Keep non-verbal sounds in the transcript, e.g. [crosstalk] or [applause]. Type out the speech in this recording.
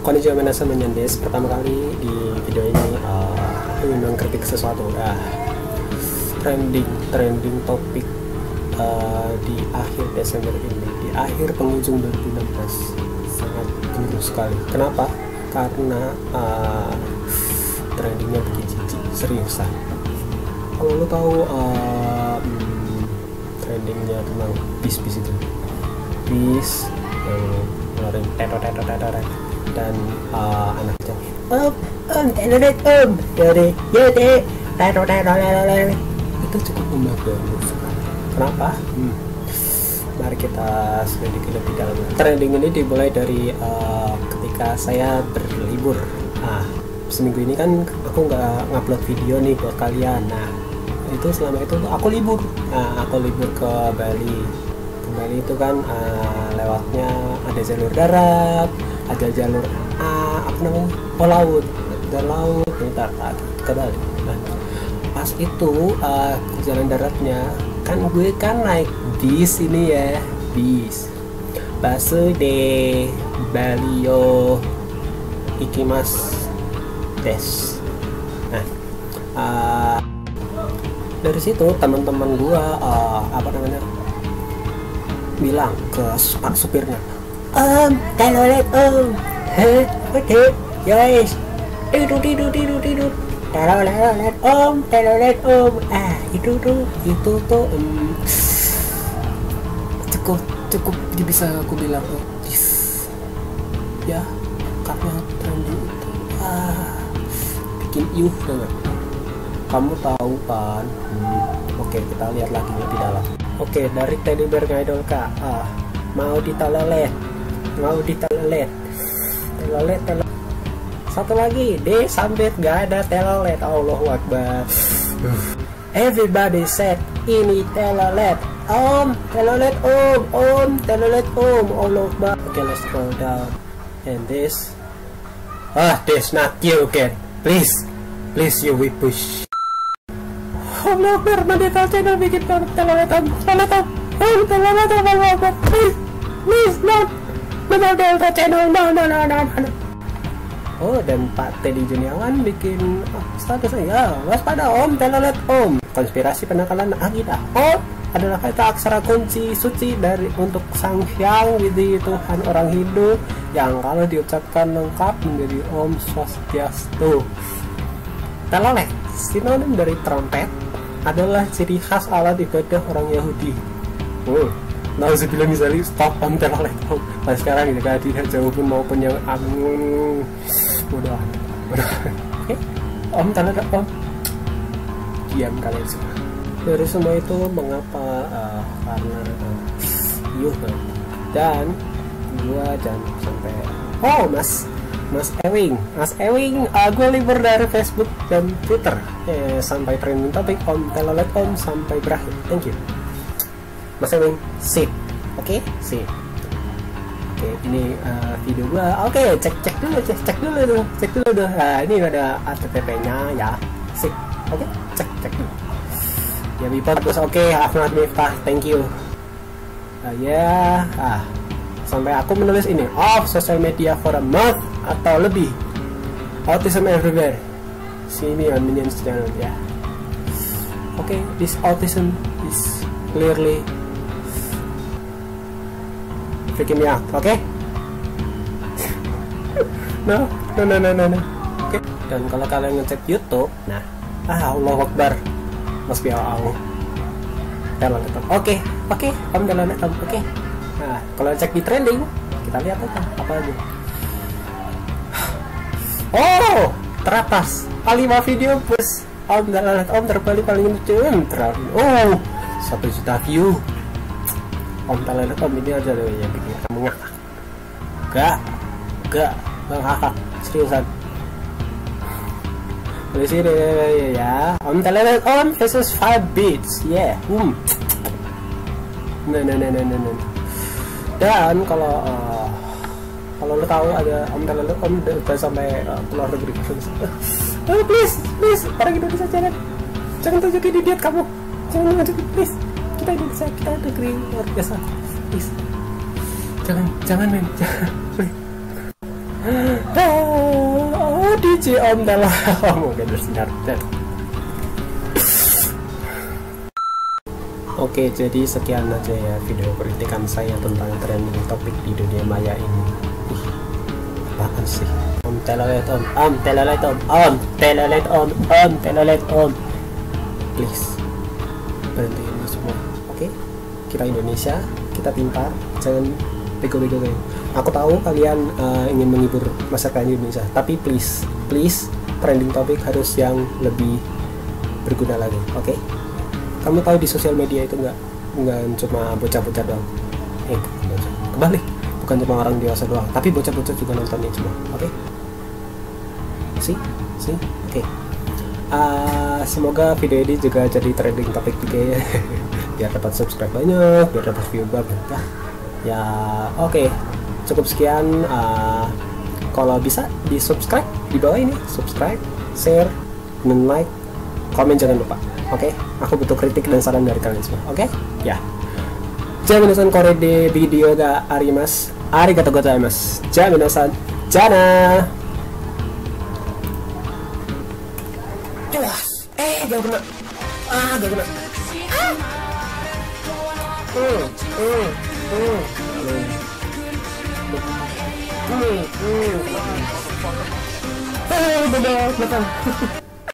Konnichiwa minasan menyendes Pertama kali di video ini uh, Aku ingin mengkritik sesuatu. Nah, Trending Trending topik uh, Di akhir Desember ini Di akhir penghujung 2016 Sangat buruk sekali. Kenapa? Karena uh, Trendingnya bikin jijik Seriusan. Kalau lo tahu uh, hmm, Trendingnya tentang bis-bis itu? Bis Yang ngeluarin tetot-tetot-tetot dan uh, anak kecil om om telolet om dari yode tero tero tero itu cukup sekali kenapa? Hmm. mari kita selidiki lebih dalam. Trending ini dimulai dari uh, ketika saya berlibur. Nah seminggu ini kan aku nggak ngupload video nih buat kalian. Nah itu selama itu aku libur. Nah aku libur ke Bali. Ke Bali itu kan uh, lewatnya ada jalur darat ada jalur uh, apa namanya oh laut dan laut bentar ke Bali nah, pas itu uh, jalan daratnya kan gue kan naik bis ini ya bis. Base de Balio Ikimas Des. Nah uh, dari situ teman-teman gua uh, apa namanya bilang ke pak supirnya Om, telolet om. Heh, oke, guys. Tidur, tidur, tidur, tidur. Telolet om, telolet om. Ah, itu tuh, itu tuh um, cukup, cukup bisa aku bilang oh, yes. ya karena itu ah bikin iuh banget kamu tahu kan hmm, oke kita lihat lagi lebih dalam oke dari teddy bear idol kak ah mau ditelolet mau ditelolet telolet telolet satu lagi D sampai nggak ada telolet Allahu Akbar. Everybody said ini telolet om telolet om om telolet om. Allah Akbar. Okay let's scroll down. And this. Ah this not you again. Please please you we push. Allah Akbar Mandeta channel bikin telolet om. Telolet om. Om telolet om. Allah Akbar. Please please not Oh, dan Pak Teddy Juniawan bikin oh, status ya, waspada Om, telolet Om. Konspirasi penakalan Agita. Om adalah kata aksara kunci suci dari untuk Sang Hyang Widi Tuhan orang Hindu yang kalau diucapkan lengkap menjadi Om Swastiastu. Telolet, sinonim dari trompet, adalah ciri khas alat ibadah orang Yahudi. Oh, Nauzubillah misalnya stop om Nah sekarang gitu kan tidak jauh pun maupun yang agung Bodoh Bodoh Oke. Om telolet om? Diam kalian semua. Dari semua itu mengapa uh, Karena uh, Yuh Dan Gua jangan sampai Oh mas Mas Ewing, Mas Ewing, uh, gue libur dari Facebook dan Twitter. Eh, sampai trending topik Om. Telolet Om sampai berakhir. Thank you. Mas Ewing, sip, oke, okay? sip. Oke, ini uh, video gua. Oke, cek cek dulu, cek cek dulu dulu, cek dulu dulu. Nah, ini ada HTTP-nya ya, sip. Oke, cek cek dulu. Ya Bipot terus oke, okay, Ahmad Miftah, thank you. Uh, ya, yeah. ah, sampai aku menulis ini off social media for a month atau lebih. Autism everywhere. See me on Minions channel ya. Oke, this autism is clearly freaking me out, oke? Okay? no, no, no, no, no, no. Oke. Okay. Dan kalau kalian ngecek YouTube, nah, ah Allah Akbar, must be Allah. Dalam tetap. Oke, oke, om dalam tetap, oke. Nah, kalau cek di trending, kita lihat aja apa aja. Oh, teratas. Alima video bus. Om om terbalik paling lucu. Terlalu. Oh, satu juta view om talent om ini aja deh yang bikin kamu ngakak gak gak ngakak seriusan. Di sini ya. Om om versus five beats yeah. Hmm. Nah nah, nah. dan kalau uh, kalau lo tahu ada om talent om udah sampai uh, keluar negeri. Oh, [laughs] please please orang Indonesia jangan jangan tunjukin diet kamu. Jangan tunjukin please kita Indonesia kita negeri luar biasa please jangan jangan men jangan DJ Om telah [laughs] Om udah bersinar Oke, jadi sekian aja ya video kritikan saya tentang trending topik di dunia maya ini. Ih, apaan sih? Om telolet om, om telolet om, om telolet om, om telolet om. Please, berhenti ini semua. Oke, kita Indonesia, kita pintar, jangan bego-bego. Aku tahu kalian uh, ingin menghibur masyarakat Indonesia, tapi please, please trending topik harus yang lebih berguna lagi. Oke? kamu tahu di sosial media itu nggak nggak cuma bocah-bocah doang eh bocah kembali bukan cuma orang dewasa doang tapi bocah-bocah juga nontonnya semua oke okay? sih sih oke okay. uh, semoga video ini juga jadi trending topik juga ya [laughs] biar dapat subscribe banyak biar dapat view banyak ya ya oke okay. cukup sekian uh, kalau bisa di subscribe di bawah ini subscribe share dan like komen jangan lupa oke okay? aku butuh kritik dan saran dari kalian semua oke okay? ya jangan minasan kore de video ga arimas arigatou gozaimasu ja minasan jana jelas eh gak kena ah gak kena ah. Hmm, hmm, hmm. Hmm, hmm. Oh, the dog, the dog.